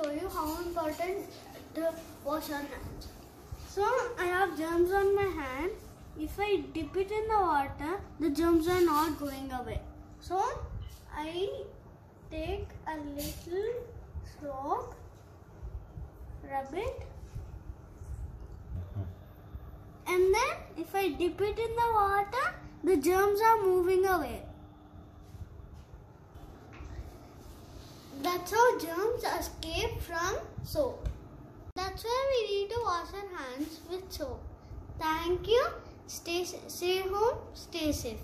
show you how important to wash hands. So I have germs on my hand. If I dip it in the water, the germs are not going away. So I take a little soap, rub it, and then if I dip it in the water, the germs are moving away. That's how germs escape from soap. That's why we need to wash our hands with soap. Thank you. Stay, stay home, stay safe.